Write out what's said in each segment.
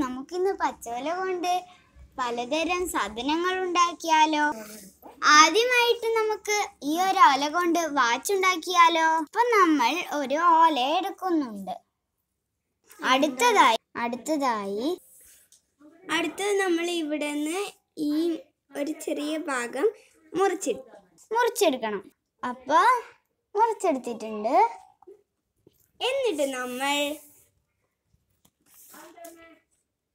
നമുക്കിന്ന് പച്ചോല കൊണ്ട് പലതരം സാധനങ്ങൾ ഉണ്ടാക്കിയാലോ? ആദ്യമായിട്ട് നമുക്ക് ഈ ഒരു ഓല കൊണ്ട് വാച്ച് ഉണ്ടാക്കിയാലോ? അപ്പൊ നമ്മൾ ഒരു ഓല എടുക്കുന്നുണ്ട്. അടുത്തതായി അടുത്തതായി. അടുത്തത് നമ്മൾ ഇവിടെ നിന്ന് ഈ ഒരു ചെറിയ ഭാഗം മുറിച്ച് മുറിച്ചെടുക്കണം. അപ്പൊ മുറിച്ചെടുത്തിട്ടുണ്ട്. എന്നിട്ട് നമ്മൾ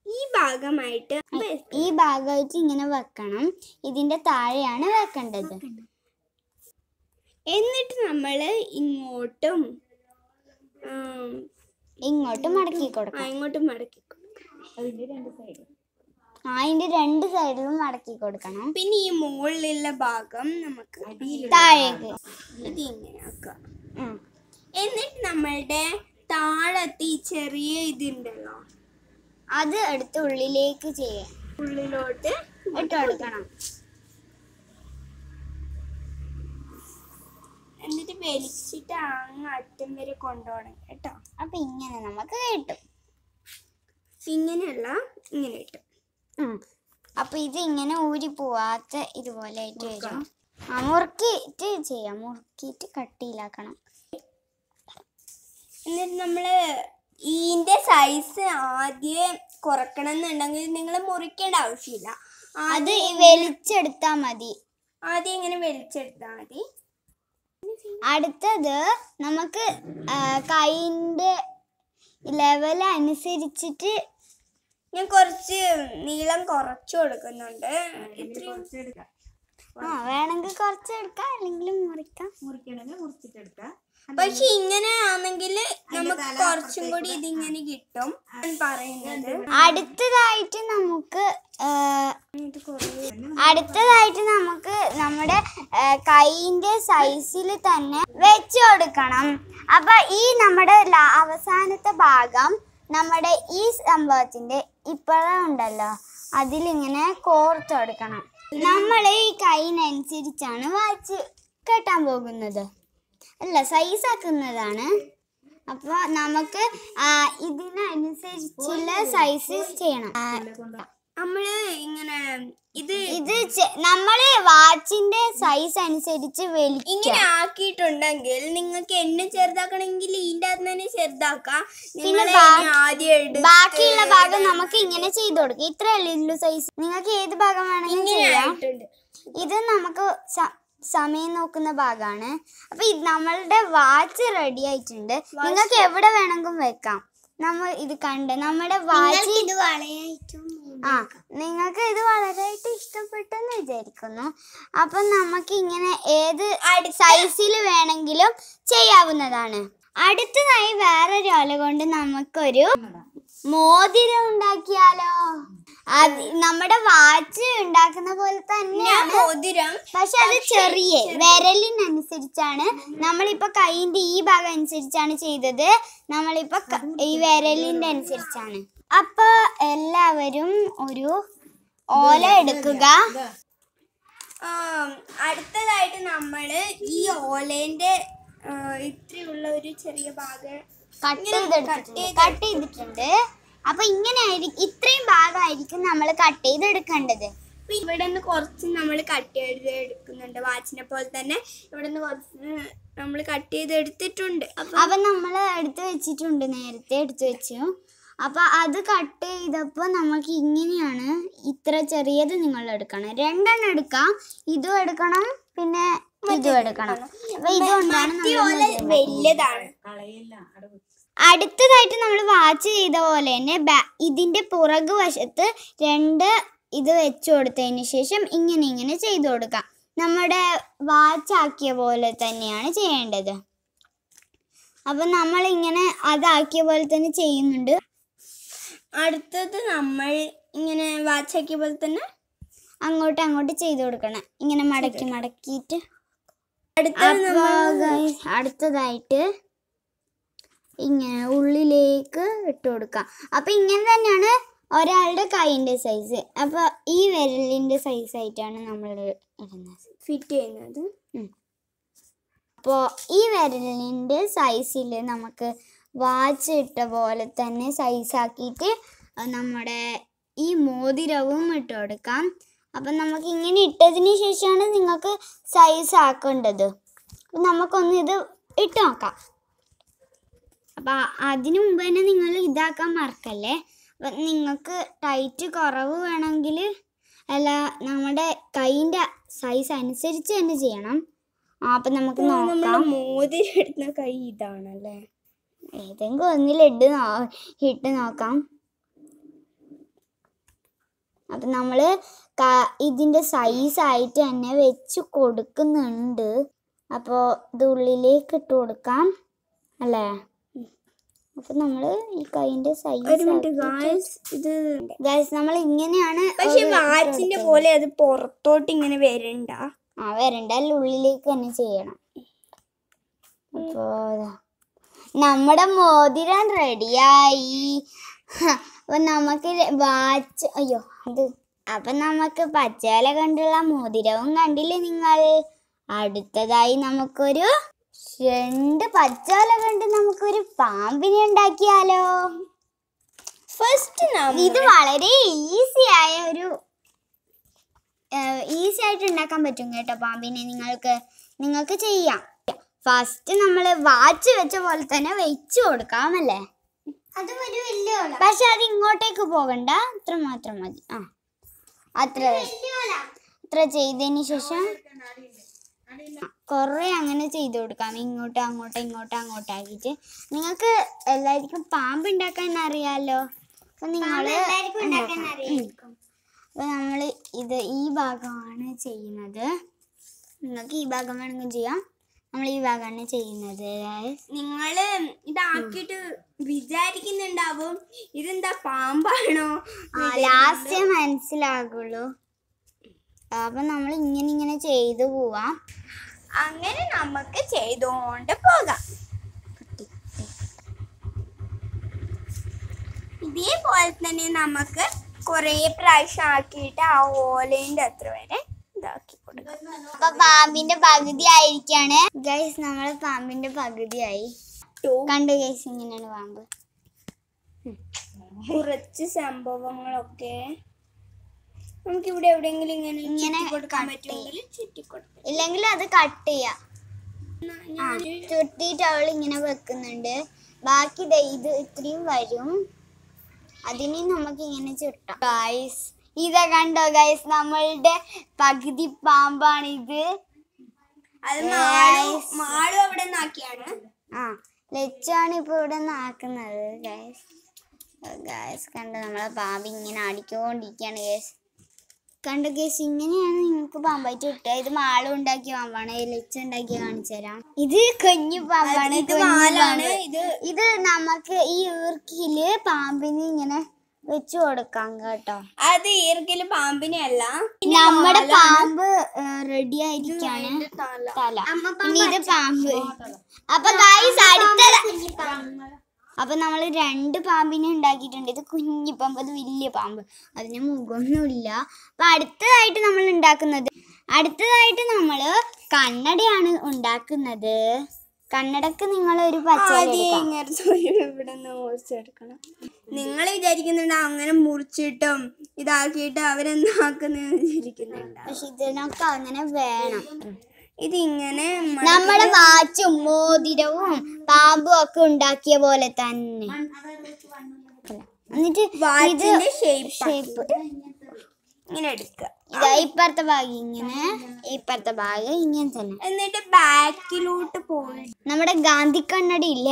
ഈ ഭാഗമായിട്ട് ഈ ഭാഗമായിട്ട് ഇങ്ങനെ വെക്കണം. ഇതിന്റെ താഴെയാണ് വെക്കേണ്ടത്. എന്നിട്ട് നമ്മൾ ഇങ്ങോട്ടും ഇങ്ങോട്ടും മടക്കി ആ, കൊടുക്കണം ഇങ്ങോട്ടും മടക്കി കൊടുക്കണം. അതിന്റെ രണ്ട് സൈഡിലും മടക്കി കൊടുക്കണം. പിന്നെ ഈ മുകളിലുള്ള ഭാഗം നമുക്ക് താഴേക്ക് ഇത് ഇങ്ങനെ ആക്കാം എന്നിട്ട് നമ്മളുടെ താഴത്തെ ഈ ചെറിയ ഇതുണ്ടല്ലോ. അത് എടുത്ത് ഉള്ളിലേക്ക് ചെയ്യാം. ഉള്ളിലോട്ട് ഇട്ട് കൊടുക്കണം. എന്നിട്ട് വലിച്ചിട്ട് അങ്ങ് അറ്റം വരെ കൊണ്ടുപോകണം കേട്ടോ. അപ്പൊ ഇങ്ങനെ നമുക്ക് കിട്ടും. ഇങ്ങനെയല്ല ഇങ്ങനെ കിട്ടും. അപ്പൊ ഇത് ഇങ്ങനെ ഊരി പോവാത്ത ഇതുപോലെ ആയിട്ട് വരും. ആ മുറുക്കിയിട്ട് ചെയ്യാം. മുറുക്കിയിട്ട് കട്ടിയിലാക്കണം. എന്നിട്ട് നമ്മൾ ഇതിന്റെ സൈസ് ആദ്യം കുറക്കണം എന്നുണ്ടെങ്കിൽ നിങ്ങൾ മുറിക്കേണ്ട ആവശ്യമില്ല. അത് വലിച്ചെടുത്താൽ മതി. ആദ്യം ഇങ്ങനെ വലിച്ചെടുത്താൽ മതി. അടുത്തത് നമുക്ക് കൈന്റെ ലെവൽ അനുസരിച്ചിട്ട് ഞാൻ കുറച്ച് നീളം കുറച്ച് കൊടുക്കുന്നുണ്ട്. ആ വേണമെങ്കിൽ കുറച്ച് എടുക്കാം അല്ലെങ്കിൽ മുറിക്കാം. പക്ഷെ ഇങ്ങനെ ആണെങ്കിൽ നമുക്ക് കുറച്ചും കൂടി ഇതിങ്ങനെ കിട്ടും പറയുന്നത്. അടുത്തതായിട്ട് നമുക്ക് അടുത്തതായിട്ട് നമുക്ക് നമ്മുടെ കൈയിന്റെ സൈസിൽ തന്നെ വെച്ച് കൊടുക്കണം. അപ്പൊ ഈ നമ്മുടെ അവസാനത്തെ ഭാഗം നമ്മുടെ ഈ സംഭവത്തിന്റെ ഇപ്പഴം ഉണ്ടല്ലോ. അതിലിങ്ങനെ കോർത്ത് കൊടുക്കണം നമ്മൾ ഈ കൈനനുസരിച്ചാണ് വായിച്ച് കെട്ടാൻ പോകുന്നത്. അല്ല സൈസ് ആക്കുന്നതാണ്. അപ്പൊ നമുക്ക് ഇതിനനുസരിച്ചുള്ള സൈസ് ചെയ്യണം. നമ്മൾ ഇങ്ങനെ ഇത് ഇത് നമ്മൾ വാച്ചിന്റെ സൈസ് അനുസരിച്ച് ഇങ്ങനെ ആക്കിയിട്ടുണ്ടെങ്കിൽ നിങ്ങൾക്ക് എണ്ണ ചെറുതാക്കണമെങ്കിൽ ഇതിന്റെ അകത്ത് തന്നെ ചെറുതാക്കാം. പിന്നെ ബാക്കിയുള്ള ഭാഗം നമുക്ക് ഇങ്ങനെ ചെയ്ത് കൊടുക്കാം. ഇത്രയല്ലേ സൈസ് നിങ്ങൾക്ക് ഏത് ഭാഗം വേണമെങ്കിലും ഇത് നമുക്ക് സമയം നോക്കുന്ന ഭാഗമാണ് അപ്പൊ ഇത് നമ്മളുടെ വാച്ച് റെഡി ആയിട്ടുണ്ട്. നിങ്ങൾക്ക് എവിടെ വേണമെങ്കിലും വെക്കാം. നമ്മൾ ഇത് കണ്ട് നമ്മുടെ വാച്ച് ഇത് ആ നിങ്ങൾക്ക് ഇത് വളരെയായിട്ട് ഇഷ്ടപ്പെട്ടെന്ന് വിചാരിക്കുന്നു. അപ്പം നമുക്ക് ഇങ്ങനെ ഏത് സൈസിൽ വേണമെങ്കിലും ചെയ്യാവുന്നതാണ്. അടുത്തതായി വേറൊരു ഓല കൊണ്ട് നമുക്കൊരു മോതിരം ഉണ്ടാക്കിയാലോ? അത് നമ്മുടെ വാച്ച് ഉണ്ടാക്കുന്ന പോലെ തന്നെയാണ്. മോതിരം പക്ഷെ അത് ചെറിയ വിരലിനനുസരിച്ചാണ്. നമ്മളിപ്പോ കൈയിന്റെ ഈ ഭാഗം അനുസരിച്ചാണ് ചെയ്തത്. നമ്മളിപ്പോ ഈ വിരലിന്റെ അനുസരിച്ചാണ്. അപ്പൊ എല്ലാവരും ഒരു ഓല എടുക്കുക. അടുത്തതായിട്ട് നമ്മൾ ഈ ഓലേന്റെ ഇത്രയുള്ള ഒരു ചെറിയ ഭാഗം കട്ട് ചെയ്തിട്ടുണ്ട്. അപ്പൊ ഇങ്ങനെ ആയിരിക്കും ഇത്രയും ഭാഗമായിരിക്കും നമ്മൾ കട്ട് ചെയ്തെടുക്കേണ്ടത്. ഇവിടെ നിന്ന് കുറച്ച് നമ്മൾ കട്ട് ചെയ്ത് എടുക്കുന്നുണ്ട്. വാച്ചിനെ പോലെ തന്നെ ഇവിടെ നിന്ന് കുറച്ച് നമ്മൾ കട്ട് ചെയ്ത് എടുത്തിട്ടുണ്ട് അപ്പൊ അപ്പൊ നമ്മൾ എടുത്ത് വെച്ചിട്ടുണ്ട്. നേരത്തെ എടുത്തു വെച്ചു. അപ്പൊ അത് കട്ട് ചെയ്തപ്പോ നമുക്ക് ഇങ്ങനെയാണ് ഇത്ര ചെറിയത് നിങ്ങൾ എടുക്കണം. രണ്ടെണ്ണം എടുക്കാം. ഇതും എടുക്കണം. പിന്നെ ഇതും എടുക്കണം. വലിയതാണ് അടുത്തതായിട്ട് നമ്മൾ വാച്ച് ചെയ്ത പോലെ തന്നെ ഇതിന്റെ പുറകു വശത്ത് രണ്ട് ഇത് വെച്ചു കൊടുത്തതിന് ശേഷം ഇങ്ങനെ ഇങ്ങനെ ചെയ്തു കൊടുക്കാം. നമ്മുടെ വാച്ചാക്കിയ പോലെ തന്നെയാണ് ചെയ്യേണ്ടത്. അപ്പൊ നമ്മൾ ഇങ്ങനെ അതാക്കിയ പോലെ തന്നെ ചെയ്യുന്നുണ്ട്. അടുത്തത് നമ്മൾ ഇങ്ങനെ വാച്ചാക്കിയ പോലെ തന്നെ അങ്ങോട്ട് അങ്ങോട്ട് ചെയ്തു കൊടുക്കണം. ഇങ്ങനെ മടക്കി മടക്കിയിട്ട് അടുത്തതായിട്ട് ഇങ്ങനെ ഉള്ളിലേക്ക് ഇട്ട് കൊടുക്കാം. അപ്പൊ ഇങ്ങനെ തന്നെയാണ് ഒരാളുടെ കൈന്റെ സൈസ് അപ്പൊ ഈ വിരലിന്റെ സൈസ് ആയിട്ടാണ് നമ്മൾ ഇടുന്നത്. ഫിറ്റ് ചെയ്യുന്നത്. അപ്പോൾ ഈ വിരലിന്റെ സൈസിൽ നമുക്ക് വാച്ച് ഇട്ട പോലെ തന്നെ സൈസ് ആക്കിയിട്ട് നമ്മുടെ ഈ മോതിരവും ഇട്ട് കൊടുക്കാം. അപ്പം നമുക്ക് ഇങ്ങനെ ഇട്ടതിന് ശേഷമാണ് നിങ്ങൾക്ക് സൈസ് ആക്കേണ്ടത്. നമുക്കൊന്ന് ഇത് ഇട്ട് നോക്കാം. അപ്പം അതിനു മുമ്പ് തന്നെ നിങ്ങൾ ഇതാക്കാൻ മറക്കല്ലേ? അപ്പം നിങ്ങൾക്ക് ടൈറ്റ് കുറവ് വേണമെങ്കിൽ അല്ല നമ്മുടെ കൈയിന്റെ സൈസ് അനുസരിച്ച് തന്നെ ചെയ്യണം. ആ, അപ്പം നമുക്ക് നോക്കാം. മോതിരം ഇടുന്ന കൈ ഇതാണല്ലേ? ഏതെങ്കിലും ഒന്നിലിട്ട് നോ ഇട്ട് നോക്കാം. അപ്പം നമ്മൾ ഇതിന്റെ സൈസായിട്ട് തന്നെ വെച്ച് കൊടുക്കുന്നുണ്ട്. അപ്പോൾ ഇത് ഉള്ളിലേക്ക് ഇട്ട് കൊടുക്കാം അല്ലേ? അപ്പൊ നമ്മൾ ഈ കൈന്റെ സൈസ് ഇത് ഗൈസ് നമ്മൾ ഇങ്ങനെയാണ് പക്ഷെ വാച്ചിന്റെ പോലെ അത് പുറത്തോട്ട് ഇങ്ങനെ വരണ്ട. ആ വരണ്ട. അല്ല ഉള്ളിലേക്ക് തന്നെ ചെയ്യണം. അപ്പോ നമ്മുടെ മോതിരം റെഡിയായി അപ്പൊ നമുക്ക് വാച്ച് അയ്യോ അത് അപ്പം നമുക്ക് പച്ചയില കണ്ടുള്ള മോതിരവും കണ്ടില്ലേ നിങ്ങൾ? അടുത്തതായി നമുക്കൊരു രണ്ട് പച്ചയില കണ്ട് നമുക്കൊരു പാമ്പിനെ ഉണ്ടാക്കിയാലോ? ഫസ്റ്റ് ഇത് വളരെ ഈസി ആയ ഒരു ഈസി ആയിട്ട് ഉണ്ടാക്കാൻ പറ്റും കേട്ടോ പാമ്പിനെ നിങ്ങൾക്ക്. നിങ്ങൾക്ക് ചെയ്യാം. ഫസ്റ്റ് നമ്മൾ വാച്ച് വെച്ച പോലെ തന്നെ വെച്ച് കൊടുക്കാം പക്ഷെ അത് ഇങ്ങോട്ടേക്ക് പോകണ്ട. അത്ര മാത്രം മതി. ആ. അത്ര അത്ര ചെയ്തതിന് ശേഷം കുറേ അങ്ങനെ ചെയ്ത് കൊടുക്കാം. ഇങ്ങോട്ട് അങ്ങോട്ട് ഇങ്ങോട്ട് അങ്ങോട്ട് ആക്കിയിട്ട് നിങ്ങൾക്ക് എല്ലാവർക്കും പാമ്പ് ഉണ്ടാക്കാൻ അറിയാലോ? അപ്പൊ നിങ്ങൾ. അപ്പൊ നമ്മൾ ഇത് ഈ ഭാഗമാണ് ചെയ്യുന്നത്. നിങ്ങൾക്ക് ഈ ഭാഗം വേണമെങ്കിൽ ചെയ്യാം. നമ്മൾ ഈ ഭാഗമാണ് ചെയ്യുന്നത്. നിങ്ങൾ നിങ്ങൾ ഇതാക്കിയിട്ട് വിചാരിക്കുന്നുണ്ടാവും. ഇതെന്താ പാമ്പാണോ? ലാസ്റ്റ് മനസ്സിലാകുള്ളൂ. അപ്പൊ നമ്മൾ ഇങ്ങനെ ഇങ്ങനെ ചെയ്തു പോവാം. അങ്ങനെ നമുക്ക് ചെയ്തുകൊണ്ട് പോകാം. ഇതേപോലെ തന്നെ നമുക്ക് കുറേ പ്രാവശ്യം ആക്കിയിട്ട് ആ ഓലേന്റെ അത്ര വരെ ഇതാക്കി കൊടുക്കാം. അപ്പൊ പാമ്പിന്റെ പകുതി ആയിരിക്കാണ്. ഗൈസ് നമ്മളെ പാമ്പിന്റെ പകുതിയായി. കണ്ടു ഗൈസ് ഇങ്ങനെയാണ് പാമ്പ്. കുറച്ച് സംഭവങ്ങളൊക്കെ നമുക്ക് ഇവിടെ എവിടെയെങ്കിലും ഇങ്ങനെ ഇങ്ങനെ കൊടുക്കാൻ പറ്റുമെങ്കിൽ ഇല്ലെങ്കിൽ അത് കട്ട് ചെയ്യാം. ചുട്ടിയിട്ട് അവൾ ഇങ്ങനെ വെക്കുന്നുണ്ട്. ബാക്കി ഇത് ഇത്രയും വരും. അതിനെ നമുക്ക് ഇങ്ങനെ ചുട്ടാം. ഗൈസ് ഇതാ കണ്ടോ ഗൈസ് നമ്മളുടെ പകുതി പാമ്പാണ് ഇത് അത് മാളു മാളു അവിടെ നിന്നാക്കിയാണ്. ആ ലച്ചാണ് ഇപ്പൊ ഇവിടെ ആക്കുന്നത് ഗൈസ് ഗൈസ് കണ്ടോ നമ്മളെ പാമ്പ് ഇങ്ങനെ ആടിക്കൊണ്ടിരിക്കുകയാണ് ഗൈസ് കണ്ടോ ഗൈസ് ഇങ്ങനെയാണ് നിങ്ങൾക്ക് പാമ്പായിട്ട് കിട്ടുക. ഇത് മാള ഉണ്ടാക്കിയ പാമ്പാണ്. ലച്ച ഉണ്ടാക്കി കാണിച്ചു തരാം. ഇത് കുഞ്ഞു പാമ്പാണ് ഇത് ഇത് ഇത് നമുക്ക് ഈ ഈർക്കിൽ പാമ്പിന് ഇങ്ങനെ വെച്ചു കൊടുക്കാൻ കേട്ടോ. അത് ഈർക്കിൽ പാമ്പിനെ അല്ല നമ്മുടെ പാമ്പ് റെഡി ആയിരിക്കാണ്. തല. ഇനി ഇത് പാമ്പ്. അപ്പൊ ഗായ്സ് അടുത്ത അപ്പൊ നമ്മൾ രണ്ട് പാമ്പിനെ ഉണ്ടാക്കിയിട്ടുണ്ട്. ഇത് കുഞ്ഞു പാമ്പ് അത് വലിയ പാമ്പ്. അതിന് മുഖമൊന്നുമില്ല. അപ്പൊ അടുത്തതായിട്ട് നമ്മൾ ഉണ്ടാക്കുന്നത് അടുത്തതായിട്ട് നമ്മൾ കണ്ണടയാണ് ഉണ്ടാക്കുന്നത്. കണ്ണടക്ക് നിങ്ങൾ ഒരു ഇവിടെ മുറിച്ചെടുക്കണം. നിങ്ങൾ വിചാരിക്കുന്നുണ്ട് അങ്ങനെ മുറിച്ചിട്ടും ഇതാക്കിയിട്ട് അവരെന്താക്കുന്നത് വിചാരിക്കുന്നുണ്ട് പക്ഷെ ഇതിനൊക്കെ അങ്ങനെ വേണം. ഇതിങ്ങനെ നമ്മുടെ വാച്ചും മോതിരവും പാമ്പും ഒക്കെ ഉണ്ടാക്കിയ പോലെ തന്നെ. എന്നിട്ട് ഷേപ്പ് ഇങ്ങനെ എടുക്കുക. ഇതാ ഇപ്പുറത്തെ ഭാഗം ഇങ്ങനെ ഇപ്പുറത്തെ ഭാഗം ഇങ്ങനെ തന്നെ. എന്നിട്ട് ബാക്കിലോട്ട് പോയി. നമ്മുടെ ഗാന്ധി കണ്ണടി ഇല്ല?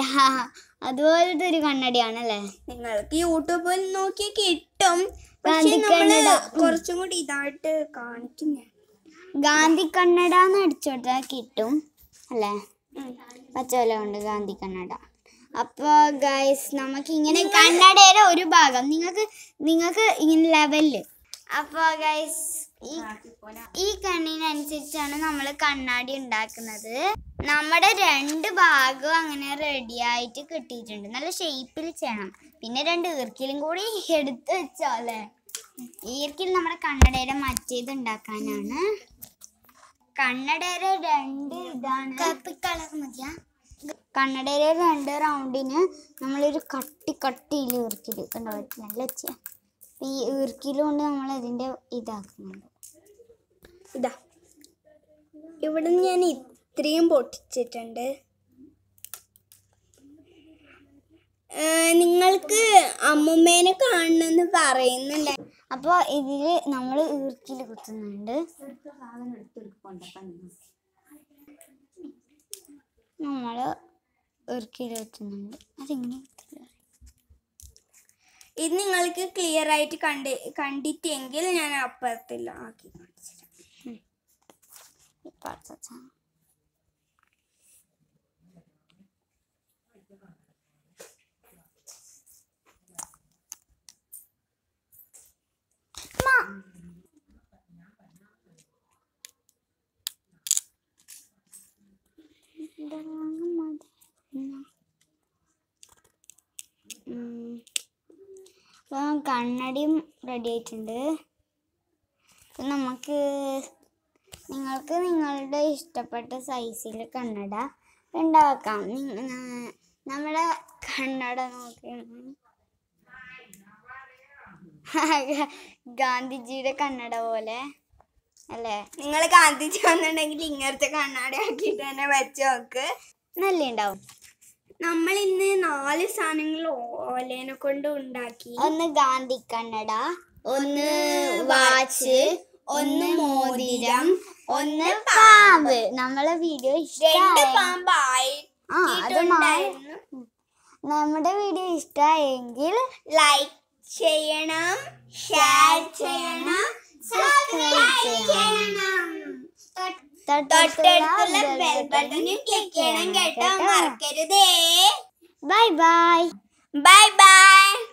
അതുപോലത്തെ ഒരു കണ്ണടിയാണ് കണ്ണടിയാണല്ലേ? നിങ്ങൾക്ക് യൂട്യൂബിൽ നോക്കി കിട്ടും. ഗാന്ധി കണ്ണട. കുറച്ചും കൂടി ഇതായിട്ട് കാണിക്കുന്ന. ഗാന്ധി കണ്ണട എന്ന് അടിച്ചു കൊടുത്താൽ കിട്ടും. അല്ലേ? പച്ചവല കൊണ്ട് ഗാന്ധി കണ്ണട. അപ്പൊ ഗൈസ് നമുക്ക് ഇങ്ങനെ കണ്ണടയുടെ ഒരു ഭാഗം. നിങ്ങൾക്ക് നിങ്ങൾക്ക് ഇങ്ങനെ ലെവൽ അപ്പൊ ഗൈസ് ഈ ഈ കണ്ണിനനുസരിച്ചാണ് നമ്മൾ കണ്ണാടി ഉണ്ടാക്കുന്നത്. നമ്മുടെ രണ്ട് ഭാഗവും അങ്ങനെ റെഡി ആയിട്ട് കിട്ടിയിട്ടുണ്ട്. നല്ല ഷേപ്പിൽ ചെയ്യണം. പിന്നെ രണ്ട് ഈർക്കിലും കൂടി എടുത്ത് വെച്ചോല്ലേ ഈർക്കിൽ നമ്മുടെ കണ്ണടയുടെ മറ്റേത് ഉണ്ടാക്കാനാണ്. കണ്ണടയുടെ രണ്ട് ഇതാണ്. കപ്പി കളർ മതിയാ. കണ്ണടയിലെ രണ്ട് റൗണ്ടിന് നമ്മളൊരു കട്ടി കട്ടിയിൽ ഈർക്കിൽ കണ്ടോ? നല്ല വെച്ച ഈ ഈർക്കിൽ കൊണ്ട് നമ്മൾ അതിന്റെ ഇതാക്കുന്നുണ്ട്. ഇതാ. ഇവിടെ ഞാൻ ഇത്രയും പൊട്ടിച്ചിട്ടുണ്ട്. നിങ്ങൾക്ക് അമ്മുമ്മേനെ കാണണമെന്ന് പറയുന്നില്ല അപ്പോൾ ഇതിൽ നമ്മൾ ഈർക്കിൽ കുത്തുന്നുണ്ട്. നമ്മൾ ഈർക്കിൽ കുത്തുന്നുണ്ട്. അതെങ്ങനെ കുത്തുക? ഇത് നിങ്ങൾക്ക് ക്ലിയർ ആയിട്ട് കണ്ട് കണ്ടിട്ടെങ്കിൽ ഞാൻ അപ്പുറത്തില്ല ആക്കി കാണിച്ചു തരാം. അമ്മ. ഇതെല്ലാം മതി. എന്നാ. ഉം. ഇപ്പൊ കണ്ണടിയും റെഡി ആയിട്ടുണ്ട്. അപ്പം നമുക്ക് നിങ്ങൾക്ക് നിങ്ങളുടെ ഇഷ്ടപ്പെട്ട സൈസിൽ കണ്ണട ഉണ്ടാക്കാം. നമ്മുടെ കണ്ണട നോക്കി ഗാന്ധിജിയുടെ കണ്ണട പോലെ അല്ലേ? നിങ്ങൾ ഗാന്ധിജി വന്നിട്ടുണ്ടെങ്കിൽ ഇങ്ങനത്തെ കണ്ണാടി ആക്കിയിട്ട് തന്നെ വെച്ച് നോക്ക്. നല്ല ഉണ്ടാവും. നമ്മൾ ഇന്ന് നാല് സാധനങ്ങൾ ഓലേനെ കൊണ്ട് ഉണ്ടാക്കി. ഒന്ന് ഗാന്ധി കണ്ണട ഒന്ന് വാച്ച് ഒന്ന് മോതിരം ഒന്ന് പാമ്പ്. നമ്മളെ വീഡിയോ ഇഷ്ടമായി പാമ്പായി ആ അത് നമ്മുടെ വീഡിയോ ഇഷ്ടമായെങ്കിൽ ലൈക്ക് ചെയ്യണം ഷെയർ ചെയ്യണം സബ്സ്ക്രൈബ് ചെയ്യണം. തൊട്ടടുത്തുള്ള ബെൽ ബട്ടണിൽ ക്ലിക്ക് ചെയ്യണം കേട്ടോ മറക്കരുതേ ബൈ ബൈ ബൈ ബൈ